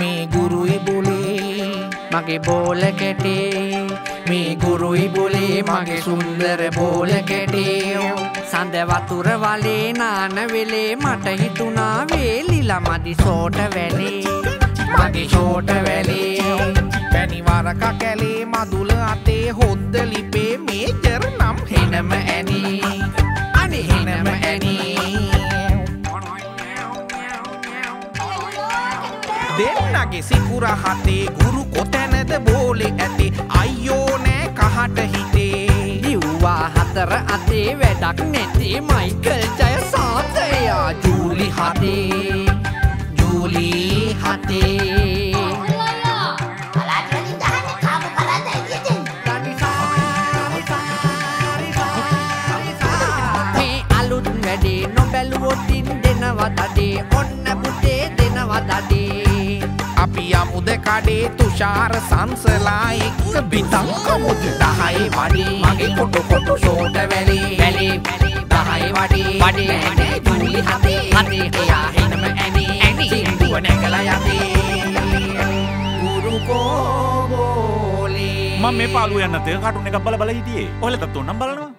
මේ ගුරුයි බුලේ මගේ බෝල කැටේ. මේ ගුරුයි බුලේ මගේ සුන්දර බෝල කැටේ. සඳ වතුර වලේ නාන වෙලේ මට හිතුණා වේලිලා මදි සෝට වැලේ. මගේ ෂෝට වැලේ පැනිවරක කැලේ මදුල අතේ හොද්ද ලිපේ මේජර් නම් හෙනම ඇනී දෙන්නගේ සිකුර හතේ ගුරු කොතැනද බෝලෙ ඇති? අයියෝ නෑ කහට හිතේ. දිව්වා හතර අතේ වැඩක් නැති මයිකල් ජය සාතයා ජූලි හතේ ජූලි හතේ. නොබැලුවොතින් දෙනවා දඩේ ඔන්න පුතේ දෙනවා දඩේ කඩේ තුෂාර සංසලා එක්ක බිතම් කමුද දහයි වඩේ මගේ කොටු කොටු ෂෝට වැලේ. වැලේ දහයි වඩේ. වඩේ ඇනේ ජූලි හතේ. හතේ එයා එනම ඇනේ. ඇනි. සින්දුව නැගලා යතේ. ගුරු කෝබෝලේ. මම මේ පාලුව යන්න තේ කටුන එක බල බල හිටියේ. ඔයාලටත් උන්නම් බලනවා.